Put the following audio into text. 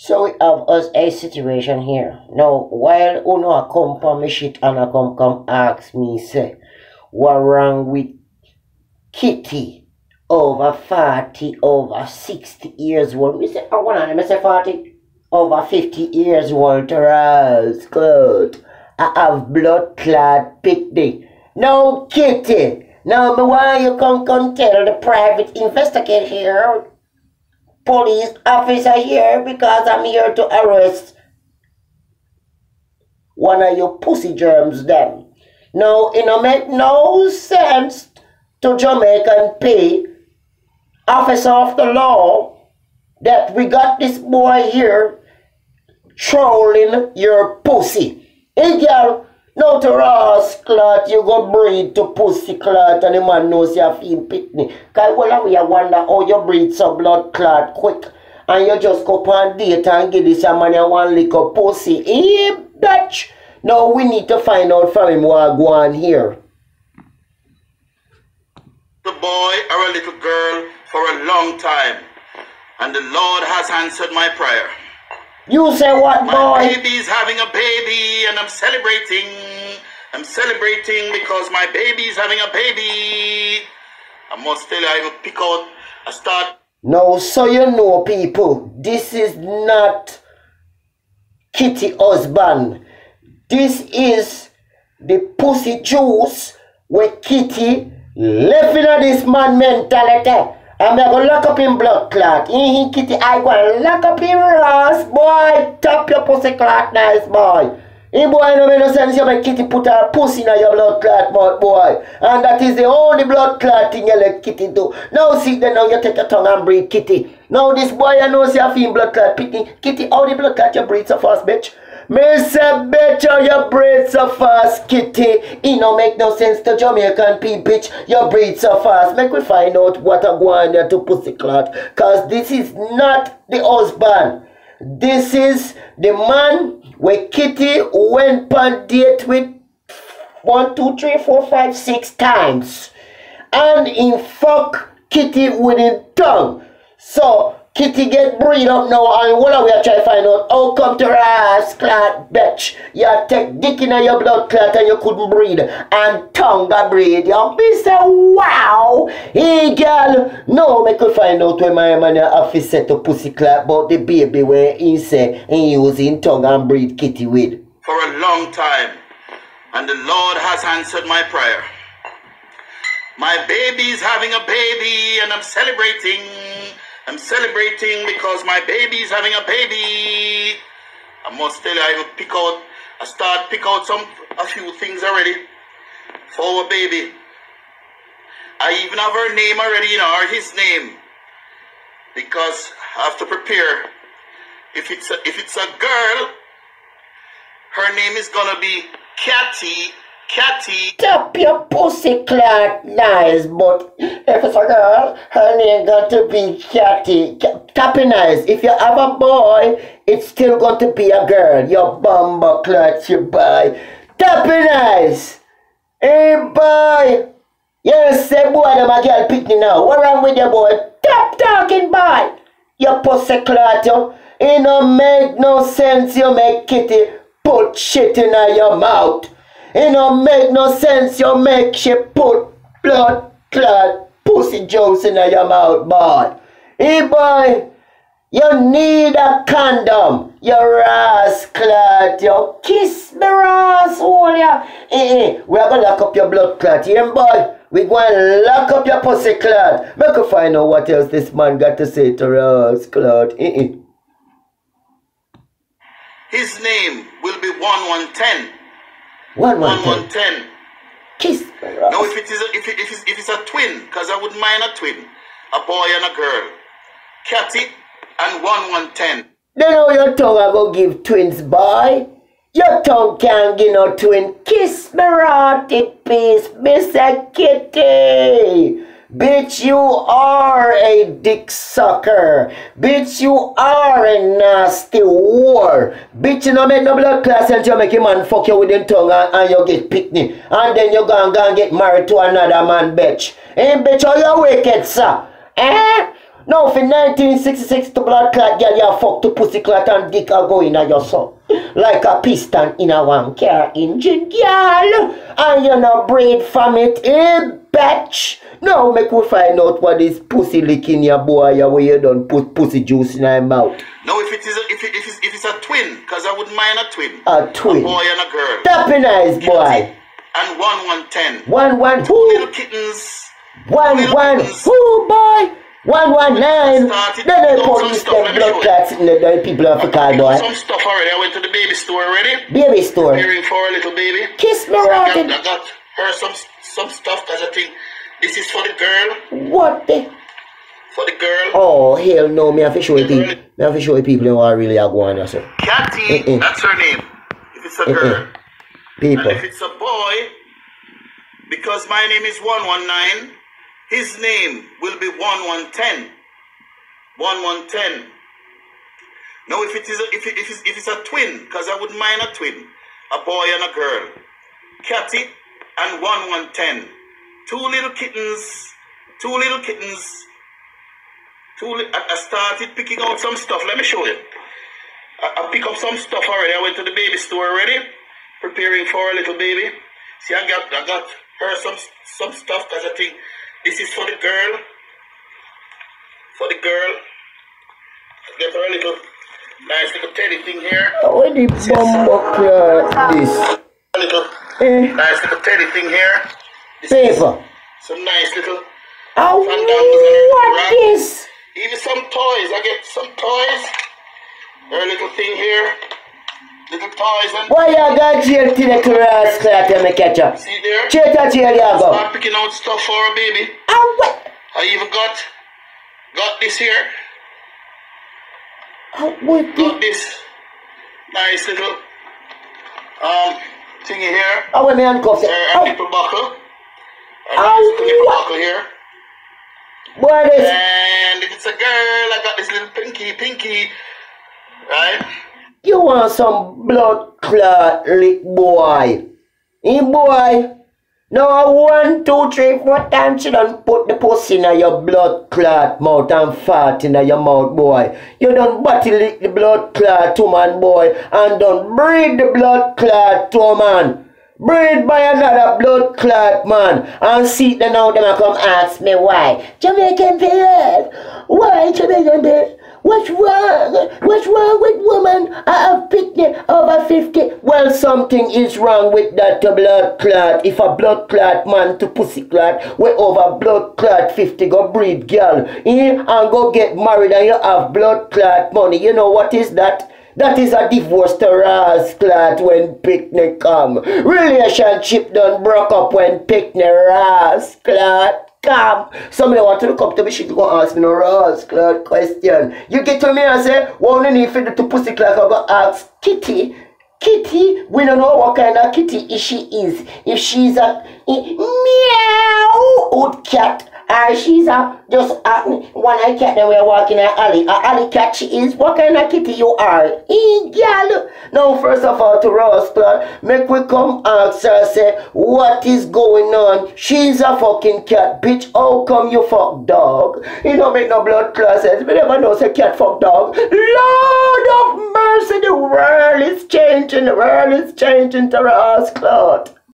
So we have us a situation here. Now, while uno come for me shit and a come come ask me say, what wrong with Kitty over 40, over 60 years old? We say, one of them say 40, over 50 years old, Ras, good. I have blood clot picnic. No, Kitty. Now, me why you come come tell the private investigator here police officer here because I'm here to arrest one of your pussy germs then. Now, it don't make no sense to Jamaican pay officer of the law that we got this boy here trolling your pussy. Hey girl, to Ross clot, you go breed to pussy clot and the man knows you have feel pitney. Cause well we wonder how you breed some blood clot quick. And you just go on date and give this a man a one lick of pussy. Hey bitch! Now we need to find out from him what go on here. The boy or a little girl for a long time. And the Lord has answered my prayer. You say what My boy? baby is having a baby and I'm celebrating. I'm celebrating because my baby is having a baby. I must tell you, I will pick out, a start Now, so you know, people, this is not Kitty husband. This is the pussy juice where Kitty left in this man mentality. I'm gonna lock up in blood clot. Kitty, I gonna lock up in Ross, boy. Tap your pussy clot, nice boy. Hey boy, no make no sense you make Kitty put her pussy in your blood clot mouth, boy. And that is the only blood clot thing you let Kitty do. Now see then now you take your tongue and breathe Kitty. Now this boy I know see a feel blood clot pitney. Kitty, how the blood clot you breathe so fast, bitch? Me say bitch how you breathe so fast, Kitty. It no make no sense to Jamaican people, bitch. You breathe so fast. Make we find out what a go on there to pussy clot. Cause this is not the husband. This is the man where Kitty went on date with one, two, three, four, five, six times. And in fuck Kitty with his tongue. So Kitty get breed up now and what are we trying to find out? How come to ass clot bitch? You take dick in your blood clot and you couldn't breed and tongue got breed. You be say wow. Hey girl, no make we find out when my man to set to pussy clot about the baby where he say he using tongue and breed Kitty with. for a long time. And the Lord has answered my prayer. My baby is having a baby and I'm celebrating. I'm celebrating because my baby is having a baby. I must tell you, I even pick out, I start pick out some, a few things already for our baby. I even have her name already, you know, or his name. Because I have to prepare. If it's a, if it's a girl, her name is gonna be Catty. Catty. Tap your pussy clot nice, but if it's a girl, her name got to be Catty. Ca- Tappy nice. If you have a boy, it's still going to be a girl. Your bumper clot, you boy. Tappy nice. Hey boy. Yes, say boy, them a girl picnic now. What wrong with your boy? Stop talking, boy. Your pussy clot, you. It don't make no sense you make kitty put shit in your mouth. It don't make no sense you make she put blood clot pussy juice in your mouth, boy. Hey, boy. You need a condom. You rascal. You kiss me, asshole. Ya. Eh, eh. We are to lock up your blood clot. Yeah, boy. We to lock up your pussy clot. Make you find out what else this man got to say to us, clot. Eh. His name will be 1110. One, one, ten. Kiss Now, if it is a, if, it, if, it's, if it's a twin, because I wouldn't mind a twin, a boy and a girl, Catty and one one ten. Then how your tongue I go give twins, boy? Your tongue can't give no twin. Kiss me, rotty piece, Mr. Kitty. Bitch, you are a dick sucker. Bitch, you are a nasty whore. Bitch, you no make no blood class until you make a man fuck you with your tongue and, and you get picnic. And then you go and, go and get married to another man, bitch. Hey, bitch, are you wicked, sir? Eh? Now for 1966 to blood clot, girl, you fuck to pussy clot and dick are going at your son. Like a piston in a one car engine, girl. And you know breed from it, eh, bitch. Now make we find out what is pussy licking your boy where you don't put pussy juice in your mouth. Now, if it is a, if, it, if, it's, if it's a twin, because I wouldn't mind a twin. A twin. A boy and a girl. Tappy eyes, boy. And one one ten. One one Little kittens. One little one kittens. who boy? One one nine. Then the some police stuff, get let me blood clots in the, the people of Picked boy. some stuff already. I went to the baby store already. Baby store. Preparing for a little baby. Kiss me I got. I got her some some stuff because I think this is for the girl. What the? For the girl. Oh hell no! Me have to show you people. Me have to show you people who are really are going sir. Catty, Mm-mm. that's her name. If it's a Mm-mm. girl. And People. if it's a boy, because my name is 119, his name will be 1110. 1110. Now, if it is a, if, it, if, it's, if it's a twin, because I wouldn't mind a twin, a boy and a girl, Catty and 1110. Two little kittens, two little kittens. Two li- I, started picking out some stuff. Let me show you. I, I pick up some stuff already. I went to the baby store already, preparing for a little baby. See, I got I got her some some stuff because I think this is for the girl. For the girl. I get her a little nice little teddy thing here. What the bumbo this? A little Eh, nice little teddy thing here. This is paper. some nice little Oh, what this? even some toys. I get some toys. Her little thing here. Little toys and Why you got jail today to rascal at me catch up? see there. Jail to jail you go. Start picking out stuff for a baby. Oh, what? I even got got this here. Oh, what Got this nice little um thingy here. Oh, me handcuff Her it. a nipple buckle. A Oh, nice nipple buckle here. boy, this. And if it's a girl, I got this little pinky, pinky, right? You want some blood clot lick boy? Eh, boy? Now, one, two, three, four times you done put the pussy in your blood clot mouth and fart in your mouth, boy. You done body lick the blood clot to man, boy, and done breathe the blood clot to man. Breathe by another blood clot man and see them now them come ask me why. Jamaican period. Why Jamaican wrong? What's wrong with woman? I have picnic over 50. Well, something is wrong with that blood clot. If a blood clot man to pussy clot, we over blood clot 50 go breed girl. Eh? And go get married and you have blood clot money. You know what is that? That is a divorce to rascal when picnic come. Relationship done broke up when picnic rascal come. Somebody want to look up to me, she go ask me no rascal question. You get to me and say, what do you need for the to pussy clock? I go ask Kitty. We don't know what kind of kitty she is. If she's a meow old cat, or she's a just a one eye cat that we're walking an alley. A alley cat she is. What kind of kitty you are? Eh, girl. Now, first of all, to Ross Club, make we come ask her, say, what is going on? She's a fucking cat, bitch. How come you fuck dog? You don't make no blood classes. We never know say cat fuck dog. Lord of mercy, the world is changing. The world is changing to Ross Club.